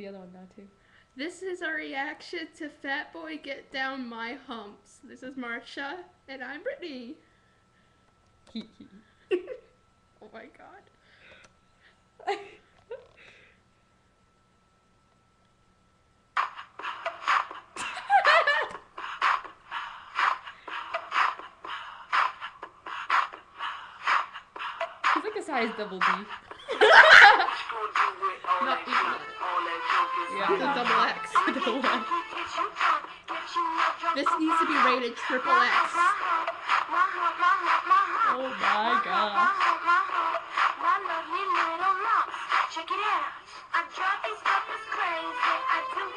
the other one now too. This is our reaction to Fat Boy Get Down My Humps. This is Marsha, and I'm Brittany. Hee hee. Oh my god. He's like a size double D. This needs to be rated triple X. Oh my god. Check it out. I drive these rappers crazy. I do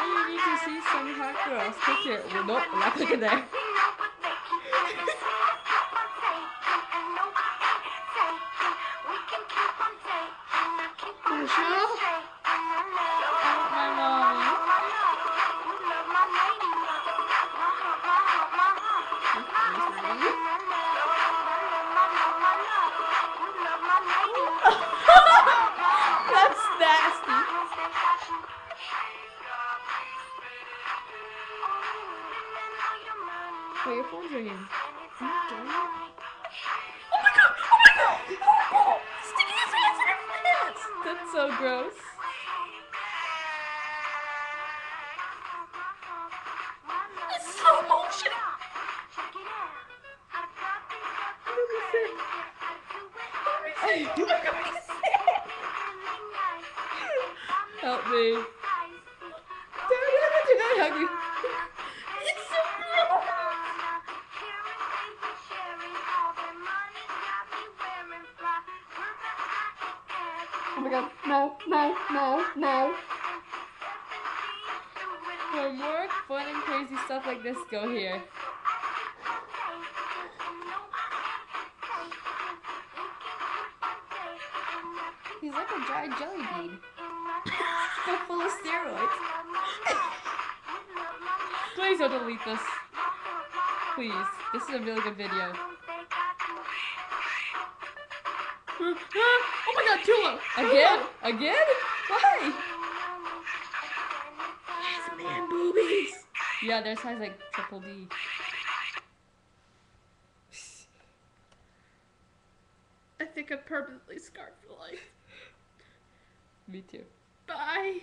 Now you need to see some hot girls. Click here. Well, nope, we're not clicking there. That's nasty. Wait, your phone's ringing. Oh my god! Oh my god! Oh, sticking his hands in her pants! That's so gross. It's slow motion. Help me. Oh my god, no, no, no, no. For more fun and crazy stuff like this, go here. He's like a dry jelly bean. But full of steroids. Please don't delete this. Please. This is a really good video. Oh my god, Tula! Again? Again? Why? man boobies. Yeah, their size like triple D. I think I'm permanently scarred for life. Me too. Bye.